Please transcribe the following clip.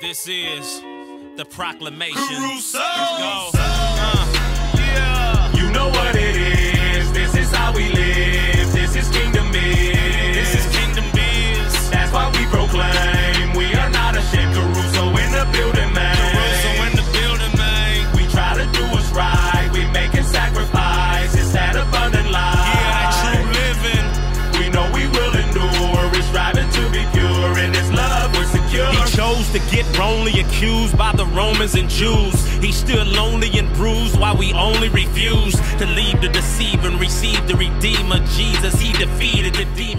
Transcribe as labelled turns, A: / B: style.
A: This is the proclamation.
B: Kerusso.
A: Let's go. To get wrongly accused by the Romans and Jews. He stood lonely and bruised while we only refused to leave the deceiver and receive the Redeemer. Jesus, he defeated the demon.